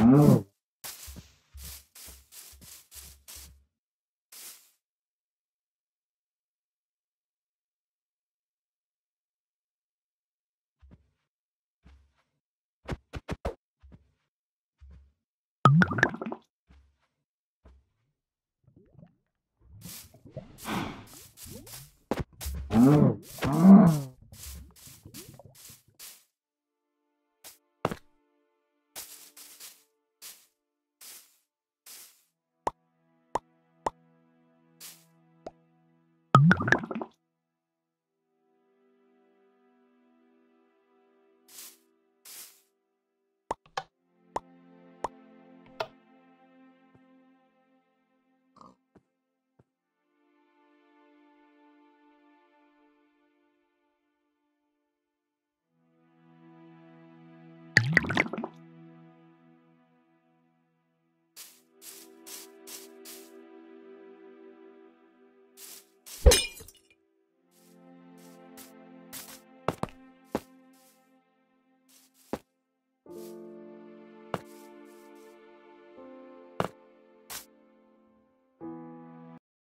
No. Oh, oh.